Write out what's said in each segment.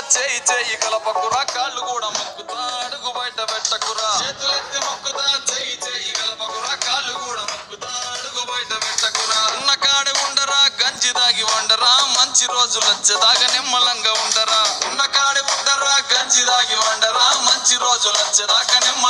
చేయి చేయి కలపకురా కాళ్ళు కూడా మొక్కుతా. అడుగు బయట పెట్టకురా. చేతులెత్తి మొక్కుతా. చేయి చేయి కలపకురా కాళ్ళు కూడా మొక్కుతా. అడుగు బయట పెట్టకురా. ఉన్న కాడి ఉండరా గంజి దాగి వండరా. మంచి రోజులు వచ్చేదాకా నిమ్మలంగా ఉండరా. ఉన్న కాడి ఉండరా గంజి దాగి వండరా. మంచి రోజులు వచ్చేదాకా నిమ్మ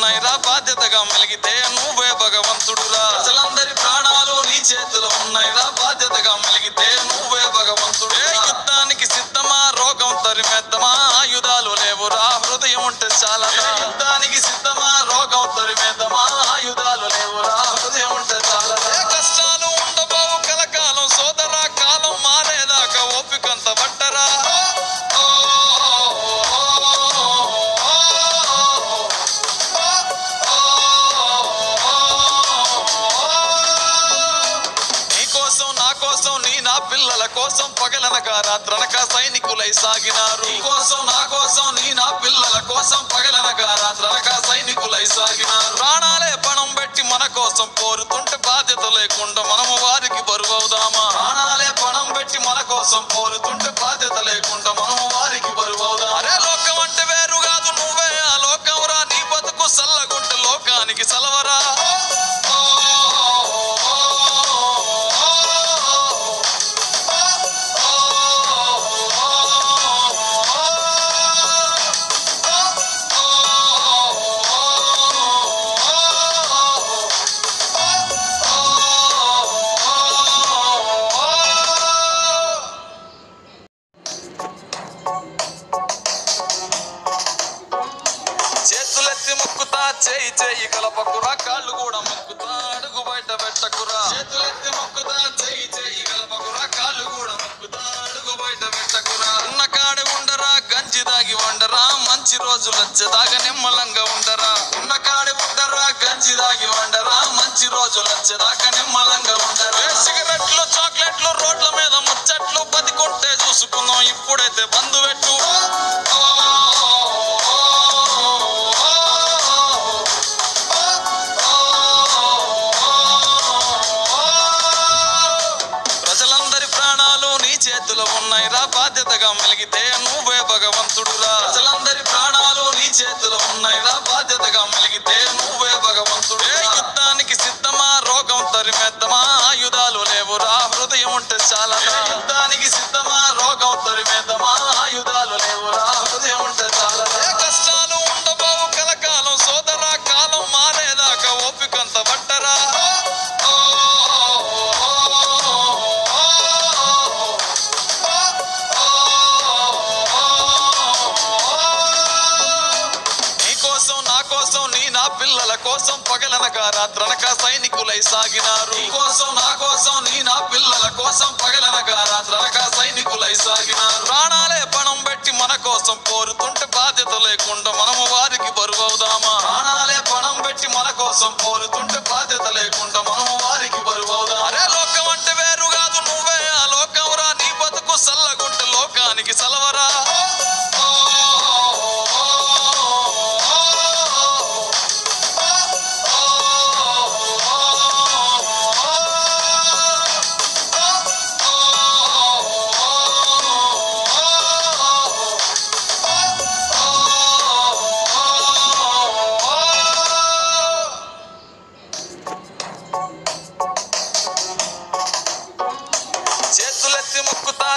ఉన్నాయిరా బాధ్యతగా మెలిగితే నువ్వే భగవంతుడురా. ప్రజలందరి ప్రాణాలు నీ చేతిలో ఉన్నాయిరా. బాధ్యతగా మెలిగితే నువ్వే భగవంతుడే యుద్ధానికి సిద్ధమా? రోగం తరిమేద్దమా? ఆయుధాలు లేవురా. హృదయం ఉంటే చాలా నా కోసం పగలనగా రాత్రనక సైనికులై సాగినారు. కోసం నా కోసం నీ నా పిల్లల కోసం పగలనగా రాత్రనక సైనికులై సాగినారు. ప్రాణాలే పణం పెట్టి మన కోసం పోరుతుంటే బాధ్యత లేకుండా మనము వారికి బరువవుదామా? ప్రాణాలే పణం పెట్టి మన కోసం పోరుతుంటే బాధ్యత లేకుండా మనము మొక్కుతా చేయి చేయి కలపకురా కాళ్ళు కూడా మొక్కుతా అడుగు బయట పెట్టకురా. చేతులెత్తి మొక్కుతా చేయి చేయి కలపకురా కాళ్ళు కూడా మొక్కుతా అడుగు బయట పెట్టకురా. ఉన్న కాడ ఉండరా గంజి దాగి వండరా మంచి రోజులు వచ్చేదాకా నిమ్మలంగా ఉండరా. ఉన్న కాడి ఉండరా గంజి దాగి వండరా మంచి రోజులు వచ్చేదాకా నిమ్మలంగా ఉండరా. సిగరెట్లు చాక్లెట్లు రోడ్ల మీద ముచ్చట్లు బతికుంటే చూసుకుందాం ఇప్పుడైతే బంధు పెట్టు బాధ్యతగా మెలిగితే నువ్వే భగవంతుడురా. ప్రజలందరి ప్రాణాలు నీ చేతిలో ఉన్నాయిరా. బాధ్యతగా మెలిగితే నువ్వే భగవంతుడే యుద్ధానికి సిద్ధమా? రోగం తరిమేద్దమా? ఆయుధాలు లేవురా. హృదయం ఉంటే చాలా నా కోసం పగలనగా రాత్రనక సైనికులై సాగినారు. కోసం నా కోసం నీ నా పిల్లల కోసం పగలనగా రాత్రనక సైనికులై సాగినారు. ప్రాణాలే పణం పెట్టి మన కోసం పోరుతుంటే బాధ్యత లేకుండా మనము వారికి బరువవుదామా? ప్రాణాలే పణం పెట్టి మన కోసం పోరుతుంటే బాధ్యత లేకుండా మనము వారికి బరువవుదామా?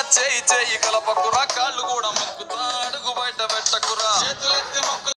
చేయి చేయి కలపకురా కాళ్ళు కూడా మొక్కుతా. అడుగు బయట పెట్టకురా. చేతులెత్తి మొక్కు